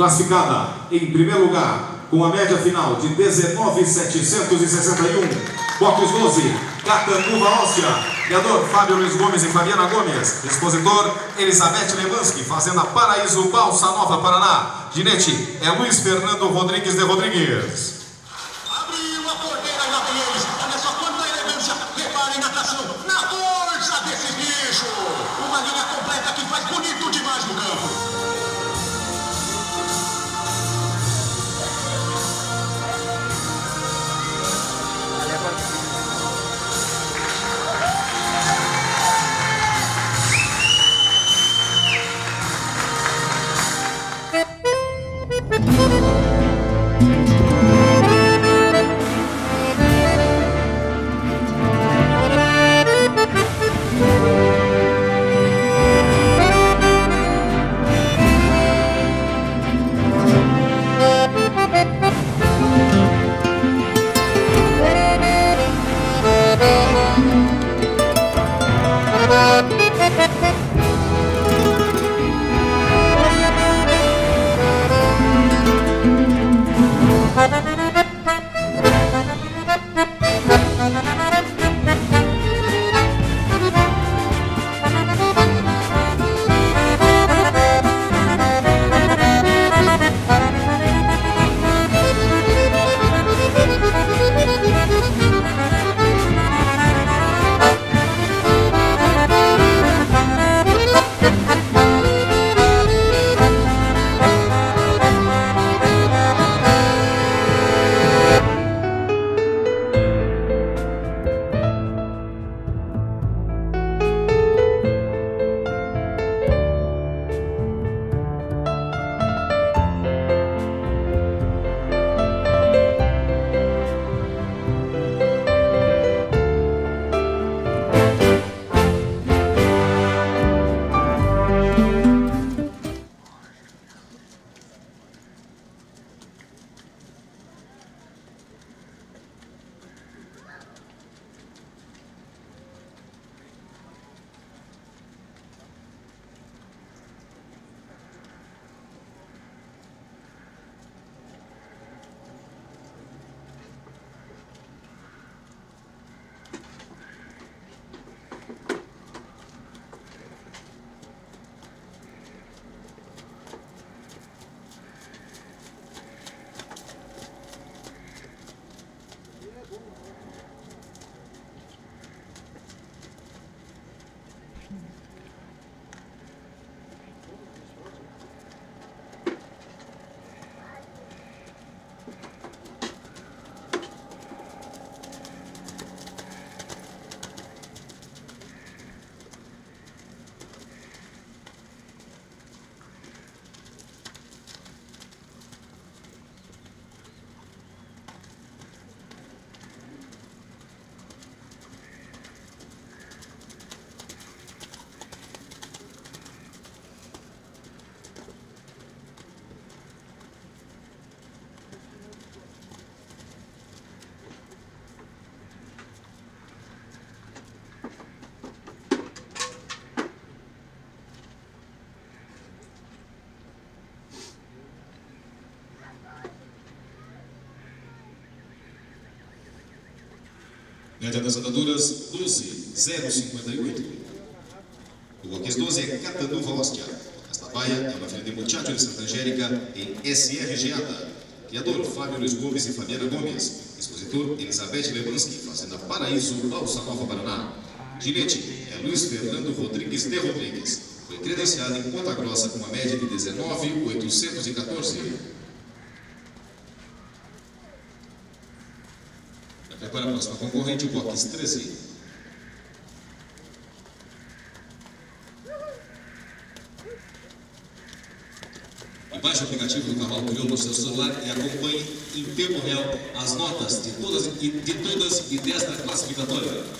Classificada em primeiro lugar, com a média final de 19,761. Box 12, Catanduva, Áustria. Criador Fábio Luiz Gomes e Fabiana Gomes. Expositor Elizabeth Levansky, Fazenda Paraíso, Balsa Nova, Paraná. Ginete é Luiz Fernando Rodrigues de Rodrigues. Média das andaduras 12,058. O box 12 é Catanduva Ostia. Esta baia é uma filha de Muchacho de Santa Angélica em SR Geata. Criador Fábio Luiz Gomes e Fabiana Gomes. Expositor Elizabeth Levansky, Fazenda Paraíso, Balsa Nova, Paraná. Ginete é Luiz Fernando Rodrigues de Rodrigues. Foi credenciado em Ponta Grossa com uma média de 19,814. Agora a próxima concorrente, o box 13. E baixe o aplicativo do Cavalo Crioulo no seu celular e acompanhe em tempo real as notas de todas e, de todas e desta classificatória.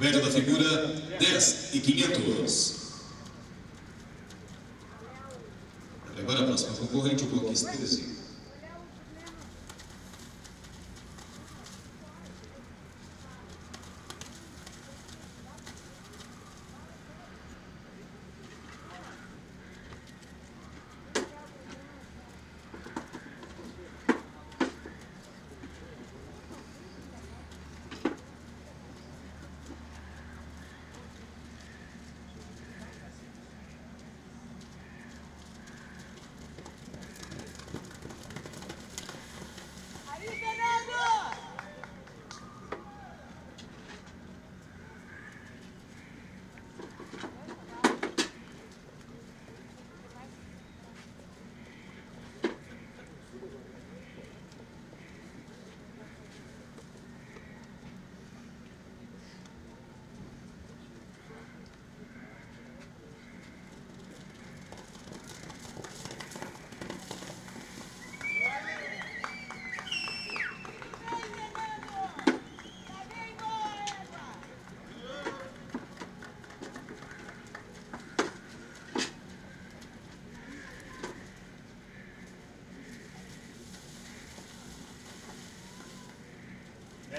Média da figura, 10 e 500. Agora a próxima concorrente, o box 13.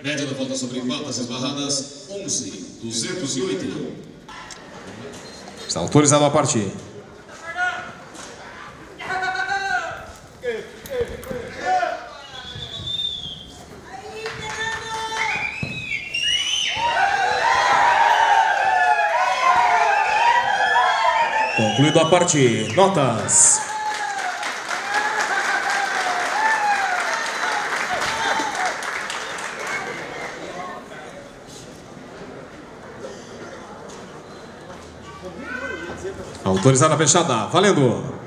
Média da volta sobre patas esbarradas, 11, 208. Está autorizado a partir. Concluído a partir. Notas. Autorizada fechada. Valendo.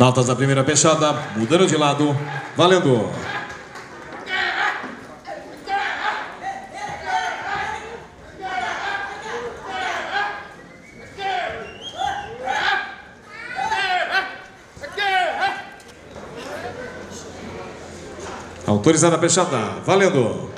Notas da primeira fechada, mudando de lado, valendo. Autorizada a fechada, valendo.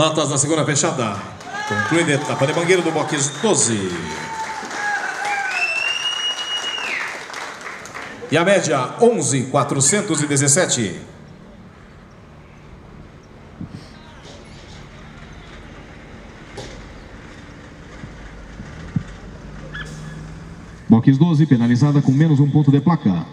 Notas na segunda fechada. Concluída a etapa de mangueiro do box 12. E a média 11,417. Box 12, penalizada com menos um ponto de placa.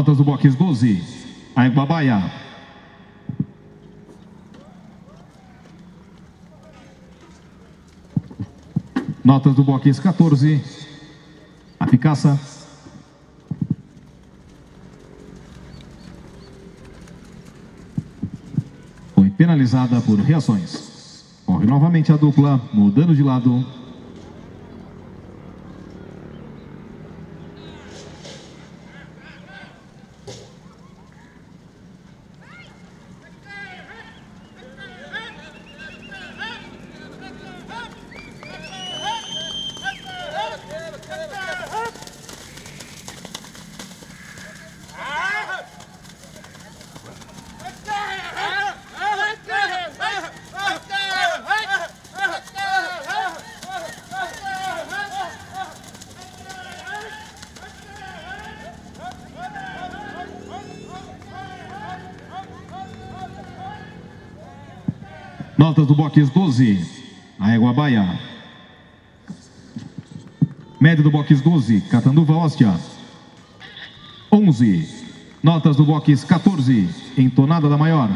Notas do box 12. Aiguabaia. Notas do box 14. A Picaça. Foi penalizada por reações. Corre novamente a dupla, mudando de lado. Notas do box 12, a Baia. Média do box 12, Catanduva Hóstia. 11. Notas do box 14, Entonada da Maior.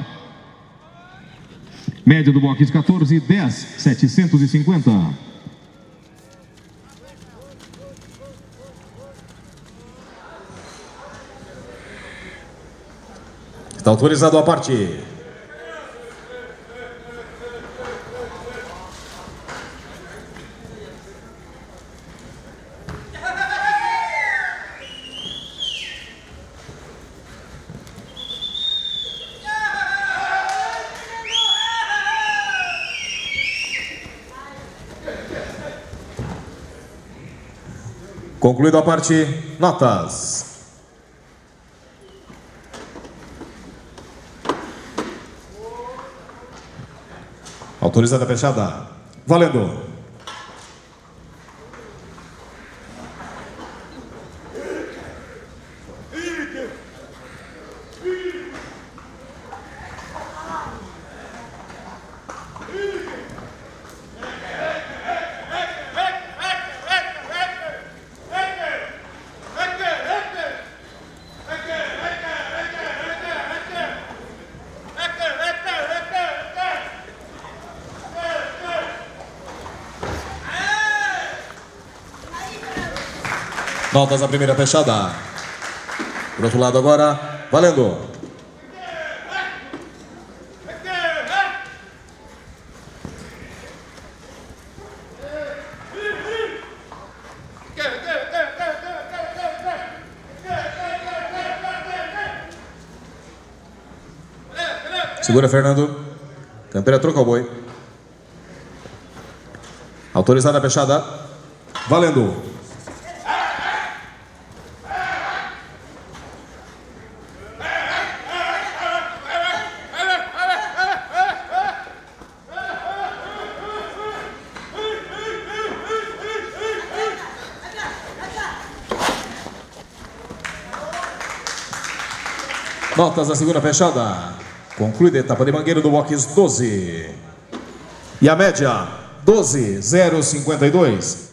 Média do box 14, 10, 750. Está autorizado a partir. Concluído a parte, notas. Autorizada fechada. Valendo. Notas a primeira fechada. Por outro lado agora, valendo. Segura, Fernando. Campeira trocou o boi. Autorizada a fechada. Valendo. Notas da segunda fechada. Concluída a etapa de mangueiro do box 12. E a média, 12,052.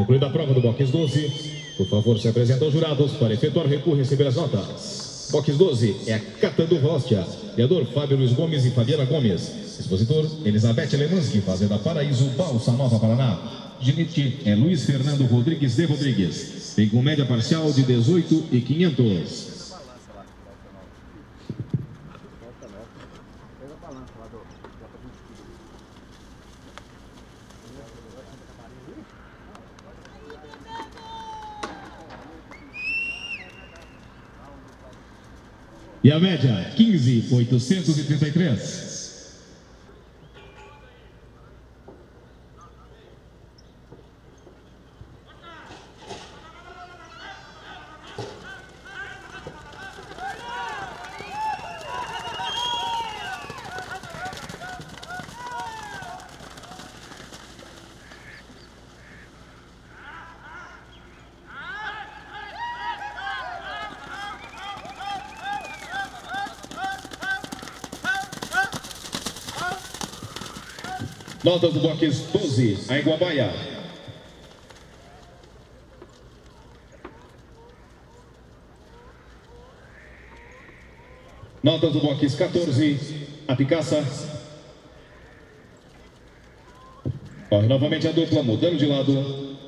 Concluída a prova do box 12, por favor, se apresentem aos jurados para efetuar recuo e receber as notas. Box 12 é a Catando Hóstia. Criador Fábio Luiz Gomes e Fabiana Gomes. Expositor Elizabeth Lemanski, Fazenda Paraíso, Balsa Nova Paraná. Ginite é Luiz Fernando Rodrigues de Rodrigues. Tem com média parcial de 18 e 500. E a média, 15,833. Notas do box 12, a Iguabaia. Notas do box 14, a Picaça. Corre novamente a dupla, mudando de lado.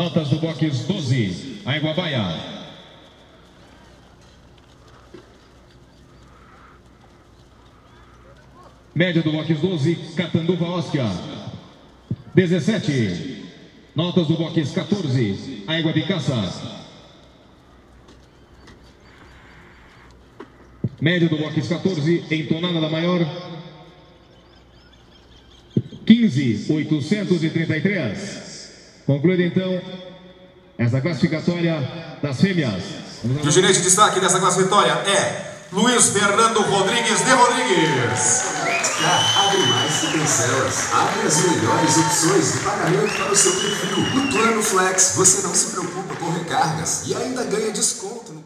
Notas do box 12, a Iguabaia. Média do box 12, Catanduva Oscar. 17. Notas do box 14, a Égua Picaça. Média do box 14, entonada da maior. 15, 833. Concluída então essa classificatória das fêmeas. E o gerente de destaque dessa classificatória é Luiz Fernando Rodrigues de Rodrigues. Abre mais se tem celas. Abre as melhores opções de pagamento para o seu perfil. No plano Flex, você não se preocupa com recargas e ainda ganha desconto no